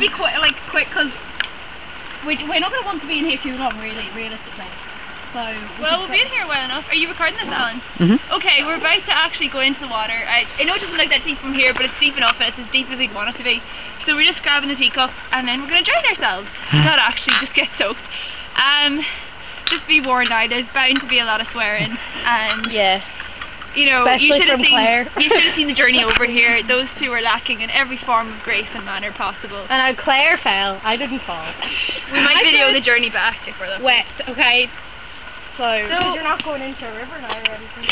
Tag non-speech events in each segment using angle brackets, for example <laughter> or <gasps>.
to be quick, like quick, because we, we're not going to want to be in here too long, really, realistically. So. Well, we'll be in here well enough. Are you recording this, Alan? Mhm. Okay, we're about to actually go into the water. I, I know it doesn't look that deep from here, but it's deep enough and it's as deep as we'd want it to be. So we're just grabbing the teacup and then we're going to drown ourselves. <laughs> Not actually, just get soaked. Um, just be warned now, there's bound to be a lot of swearing. And, Yeah. You know, Especially you should have from seen, Claire. you should have seen the journey <laughs> over here. Those two are lacking in every form of grace and manner possible. And uh, Claire fell. I didn't fall. We might I video the journey back if we're lucky. Wet, okay? So, So- you're not going into a river now or anything.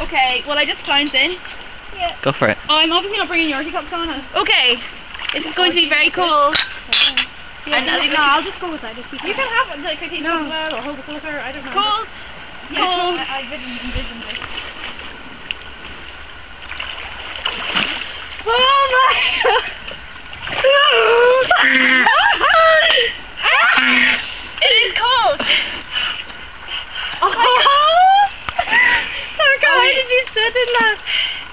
Okay, well I just climbed in. Yeah. Go for it. Oh, I'm obviously not bringing your teacups on us. Okay, this is going to be very cold. Yeah, And I'll leave no, I'll just go with that. Just You can have like a teacup No. as well, or hold it closer, I don't know. Cold. Yeah, cold. I, I didn't envision this. Oh my god! <laughs> It is cold. Oh my oh. god, oh why oh, did you sit in that?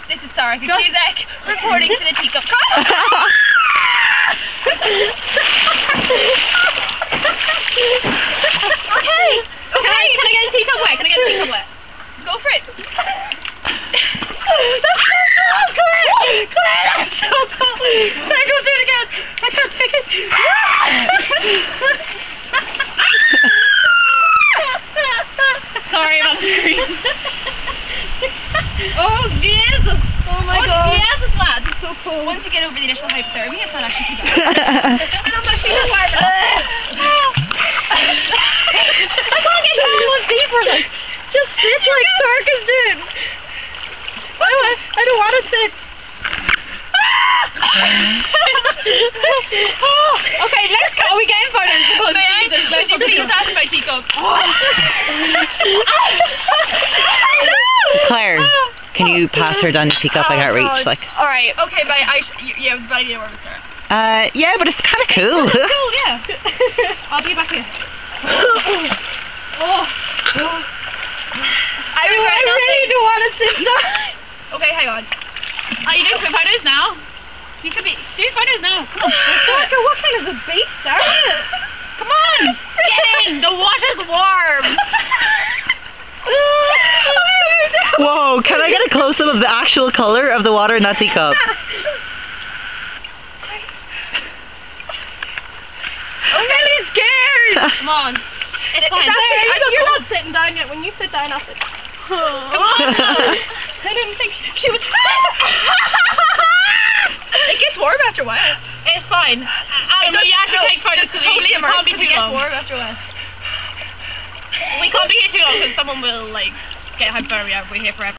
This is Dorothy Cusack reporting for the teacup. Okay. <laughs> Okay. Can I get a teacup wet? Can I get a teacup wet? Go for it. That's so cold, Claire! Claire, that's so cold! Claire, go do it again! I can't take it! Sorry about the screen. Oh Jesus! Oh my oh, god. Jesus, lads. It's so cold. Once you get over the initial hypothermia, it's not actually too bad. I can't get down one deeper, like, just sit like Sarkis did. I, I, I don't want to sit. Oh, okay, let's go. Are We getting further. May I? Would you please ask my teacup? Claire, can you pass her down the teacup? I can't reach. Like, All right. Okay, but I sh- you, yeah, but I know where we start. uh, yeah, but it's kind of cool. Cool, yeah. <laughs> I'll be back here. Oh. <gasps> I regret I nothing. really don't want to sit down. Okay, hang on. Are you doing photos now? You should be. Do photos now. Come on. Sorcha, what kind of a beast are you? Come on. Get in. The water's warm. Whoa, can I get a close up of the actual colour of the water in that teacup? I'm really scared. <laughs> Come on. It's fine. Claire, I you're got not sitting down yet. When you sit down, I'll sit. Come on. <laughs> I didn't think she, she was. <laughs> It gets warm after a while. It's fine. I It know does- you have to no, take photos because totally we can't be too long. after. We can't be here too long because someone will like get hypothermia we're here forever.